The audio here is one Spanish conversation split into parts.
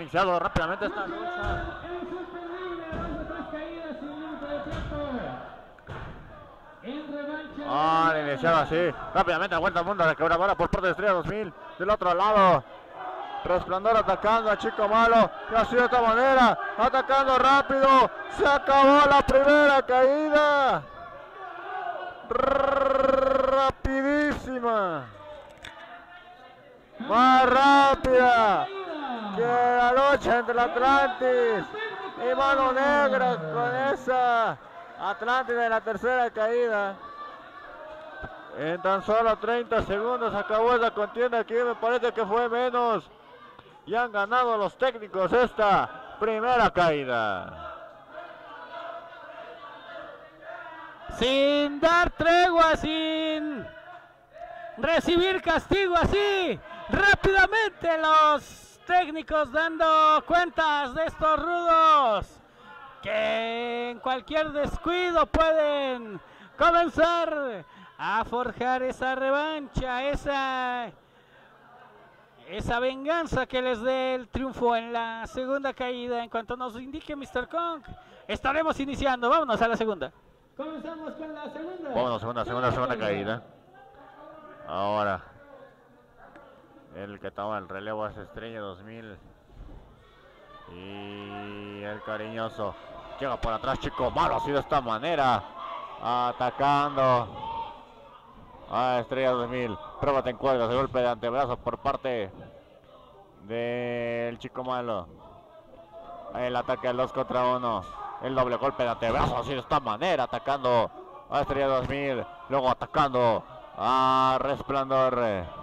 iniciado rápidamente esta lucha. Ah, iniciado así. Rápidamente la vuelta al mundo de quebradora por parte de Estrella 2000. Del otro lado. Resplandor atacando a Chico Malo. Y así de esta manera. Atacando rápido. Se acabó la primera caída. Rapidísima. Más rápida que la lucha entre Atlantis y Mano Negra con esa Atlántida en la tercera caída. En tan solo 30 segundos acabó esa contienda aquí, me parece que fue menos. Y han ganado los técnicos esta primera caída. Sin dar tregua, sin recibir castigo así. Rápidamente los técnicos dando cuentas de estos rudos que en cualquier descuido pueden comenzar a forjar esa revancha, esa, esa venganza que les dé el triunfo en la segunda caída. En cuanto nos indique Mr. Kong, estaremos iniciando. Vámonos a la segunda. Comenzamos con la segunda. Vámonos, segunda, segunda, segunda caída. Ahora, el que toma el relevo es Estrella 2000. Y el cariñoso llega por atrás, chico malo, así de esta manera. Atacando a Estrella 2000. Prueba te encuentras el golpe de antebrazo por parte del chico malo. El ataque al 2 contra 1. El doble golpe de antebrazo, así de esta manera, atacando a Estrella 2000. Luego atacando a Resplandor.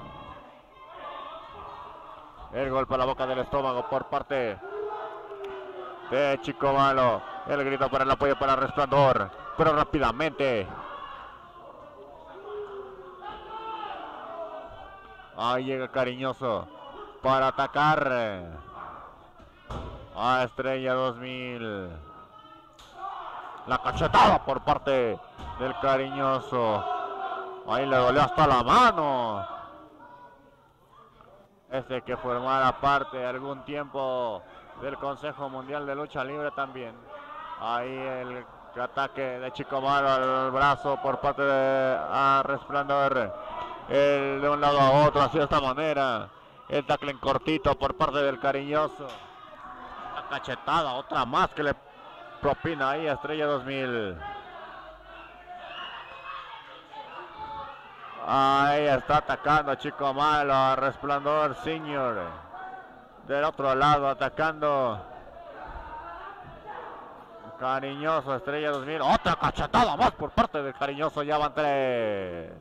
El golpe a la boca del estómago por parte de Chico Malo. El grito para el apoyo para Resplandor. Pero rápidamente. Ahí llega Cariñoso para atacar a Estrella 2000. La cachetada por parte del Cariñoso. Ahí le dolió hasta la mano. Ese que formara parte algún tiempo del Consejo Mundial de Lucha Libre también. Ahí el ataque de Chico Malo al brazo por parte de a Resplandor. El de un lado a otro, así de esta manera. El tackle en cortito por parte del cariñoso. La cachetada, otra más que le propina ahí a Estrella 2000. Ahí está atacando Chico Malo, Resplandor Senior. Del otro lado atacando. Cariñoso, Estrella 2000. Otra cachetada más por parte del Cariñoso. Ya van tres.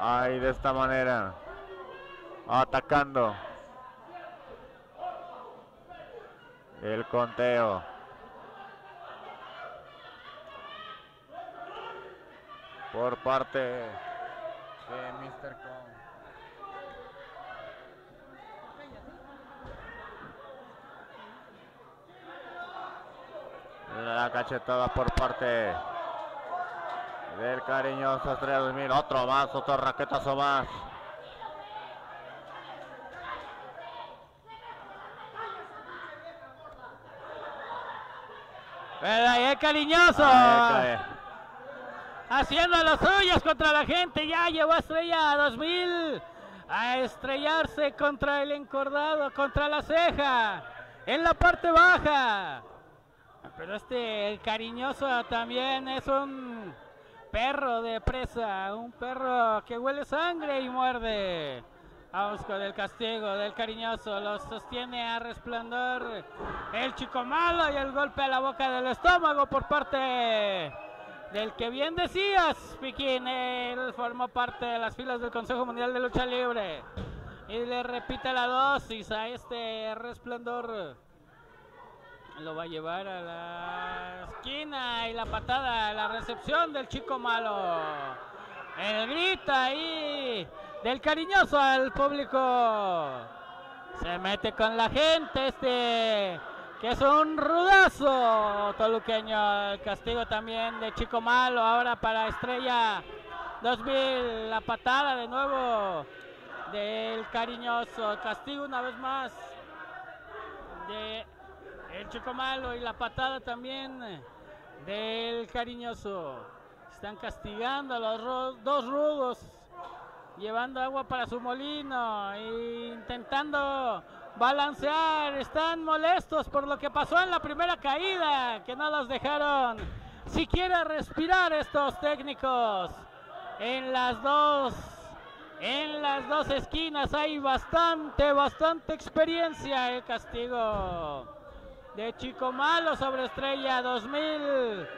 Ahí de esta manera. Atacando. El conteo. Por parte de Mr. Kong. La cachetada por parte del cariñoso Estrella 2000. Otro más, otro raquetazo más. Ahí el cariñoso. Haciendo las suyas contra la gente. Ya llevó a Estrella 2000 a estrellarse contra el encordado, contra la ceja. En la parte baja. Pero este, el cariñoso también es un perro de presa. Un perro que huele sangre y muerde. Vamos con el castigo del cariñoso. Lo sostiene a resplandor el chico malo y el golpe a la boca del estómago por parte del que bien decías, Piquín. Él formó parte de las filas del Consejo Mundial de Lucha Libre. Y le repite la dosis a este resplandor. Lo va a llevar a la esquina y la patada, la recepción del chico malo. El grita ahí del cariñoso al público. Se mete con la gente este que es un rudazo toluqueño. El castigo también de Chico Malo. Ahora para Estrella 2000. La patada de nuevo del cariñoso. Castigo una vez más de el Chico Malo y la patada también del cariñoso. Están castigando a los dos rudos, llevando agua para su molino intentando balancear. Están molestos por lo que pasó en la primera caída, que no los dejaron siquiera respirar estos técnicos. En las dos, en las dos esquinas hay bastante, bastante experiencia. El castigo de Chico Malo sobre Estrella 2000.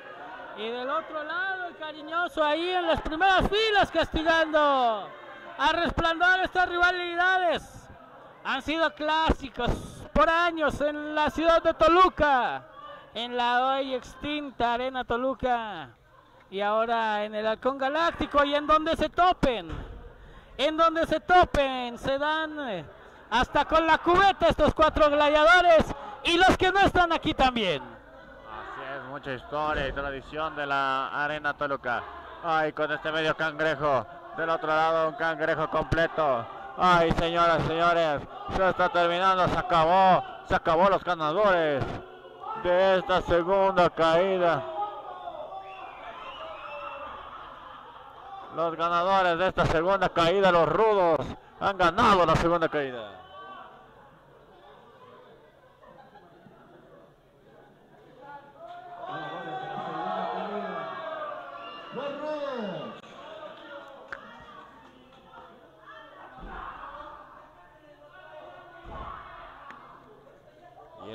Y del otro lado el cariñoso ahí en las primeras filas castigando a resplandor estas rivalidades. Han sido clásicos por años en la ciudad de Toluca, en la hoy extinta Arena Toluca y ahora en el Halcón Galáctico y en donde se topen, en donde se topen, se dan hasta con la cubeta estos cuatro gladiadores y los que no están aquí también mucha historia y tradición de la Arena Toluca. Ay, con este medio cangrejo. Del otro lado un cangrejo completo. Ay, señoras señores, se está terminando, se acabó, se acabó los ganadores de esta segunda caída. Los ganadores de esta segunda caída, los rudos, han ganado la segunda caída.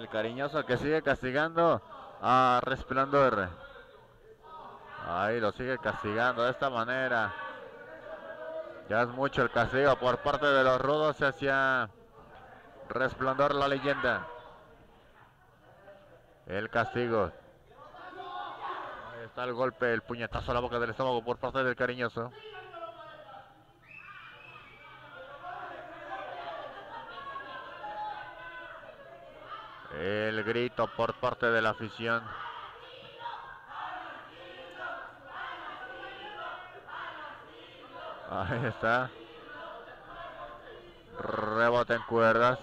Cariñoso que sigue castigando a Resplandor. Ahí lo sigue castigando de esta manera. Ya es mucho el castigo por parte de los rudos hacia Resplandor la leyenda. El castigo. Ahí está el golpe, el puñetazo a la boca del estómago por parte del cariñoso. El grito por parte de la afición. Ahí está. Rebote en cuerdas.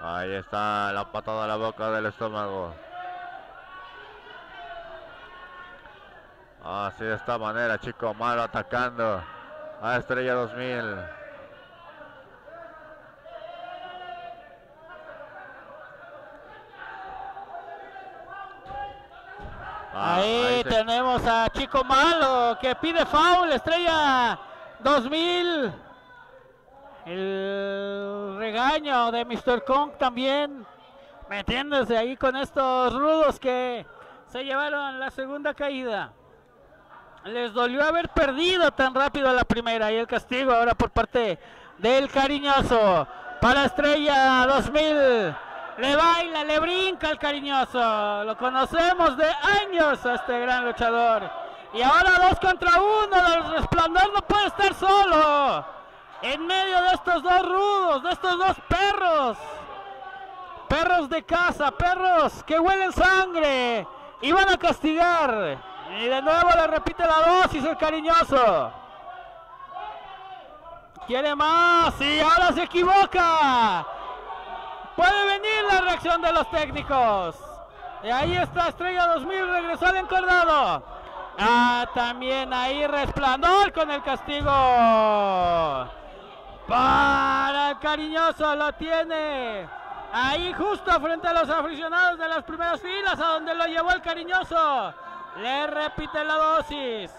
Ahí está la patada a la boca del estómago. Así de esta manera, chico malo atacando a Estrella 2000. Ahí, tenemos a Chico Malo que pide foul, estrella 2000. El regaño de Mr. Kong también metiéndose ahí con estos rudos que se llevaron la segunda caída. Les dolió haber perdido tan rápido la primera y el castigo ahora por parte del cariñoso para Estrella 2000 le baila, le brinca el cariñoso. Lo conocemos de años a este gran luchador. Y ahora dos contra uno. El resplandor no puede estar solo. En medio de estos dos rudos, de estos dos perros. Perros de casa, perros que huelen sangre. Y van a castigar. Y de nuevo le repite la dosis el cariñoso. Quiere más y ahora se equivoca. Puede venir la reacción de los técnicos. Y ahí está Estrella 2000, regresó al encordado. Ah, también ahí resplandor con el castigo. Para el cariñoso lo tiene. Ahí justo frente a los aficionados de las primeras filas, a donde lo llevó el cariñoso. Le repite la dosis.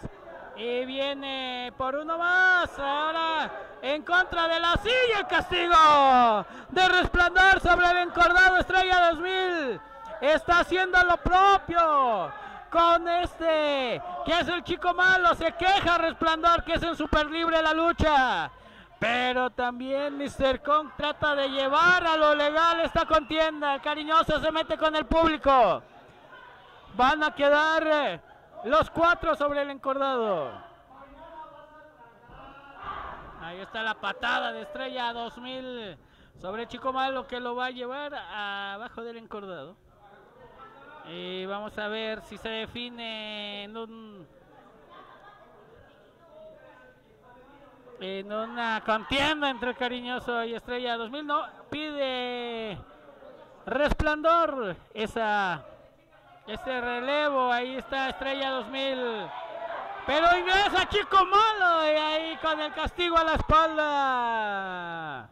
Y viene por uno más. Ahora en contra de la silla. El castigo de resplandor sobre el encordado Estrella 2000. Está haciendo lo propio con este, que es el chico malo. Se queja resplandor, que es en super libre la lucha. Pero también Mr. Kong trata de llevar a lo legal esta contienda. El cariñoso se mete con el público. Van a quedar eh, los cuatro sobre el encordado. Ahí está la patada de Estrella 2000 sobre Chico Malo que lo va a llevar abajo del encordado. Y vamos a ver si se define en un en una contienda entre Cariñoso y Estrella 2000. No, pide resplandor esa ese relevo. Ahí está Estrella 2000. Pero ingresa Chico Malo y ahí con el castigo a la espalda.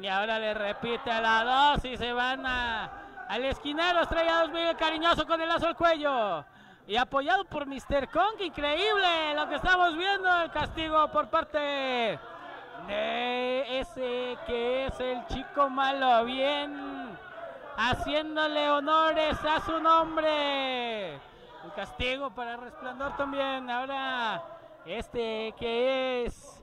Y ahora le repite la dos y se van a, al esquinero Estrella 2000 cariñoso con el lazo al cuello. Y apoyado por Mr. Kong, increíble lo que estamos viendo, el castigo por parte de ese que es el chico malo, bien haciéndole honores a su nombre. El castigo para Resplandor también, ahora este que es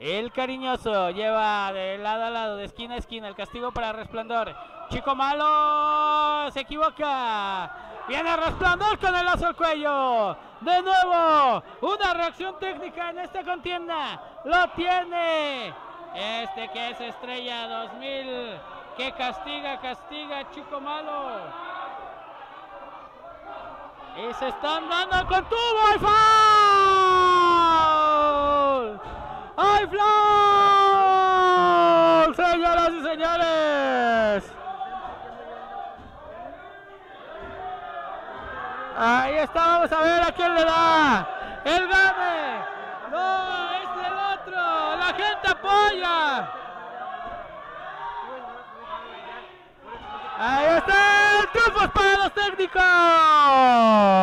el cariñoso lleva de lado a lado, de esquina a esquina, el castigo para Resplandor. Chico malo se equivoca. Viene Resplandor con el lazo al cuello. De nuevo, una reacción técnica en esta contienda. Lo tiene. Este que es Estrella 2000. Que castiga, castiga, Chico malo. Y se están dando con tubo. ¡Hay foul! ¡Hay foul! Señoras y señores. Ahí está, vamos a ver a quién le da. El gane. No, es el otro. La gente apoya. Ahí está el triunfo para los técnicos.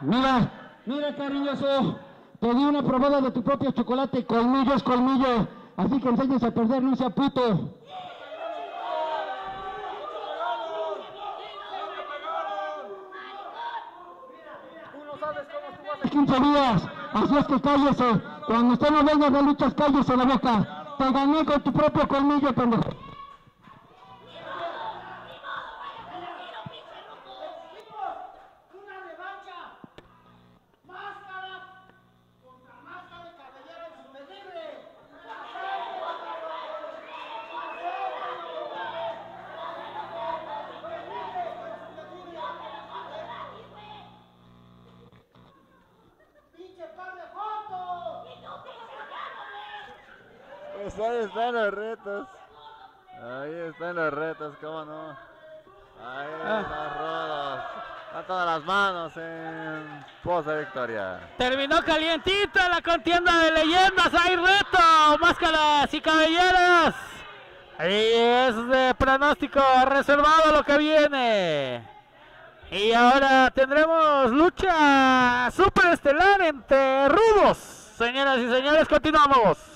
Mira, mira cariñoso, te di una probada de tu propio chocolate, colmillo es colmillo, así que enseñes a perder, no sea puto. Hace 15 días, así es que cállese, cuando usted no venga de luchas, cállese la boca. Te gané con tu propio colmillo, pendejo. Ahí están los retos. Ahí están los retos, cómo no. Ahí los rodos. A todas las manos en pos de victoria. Terminó calientita la contienda de leyendas. Hay reto, máscaras y cabelleras. Y es de pronóstico reservado lo que viene. Y ahora tendremos lucha superestelar entre rudos. Señoras y señores, continuamos.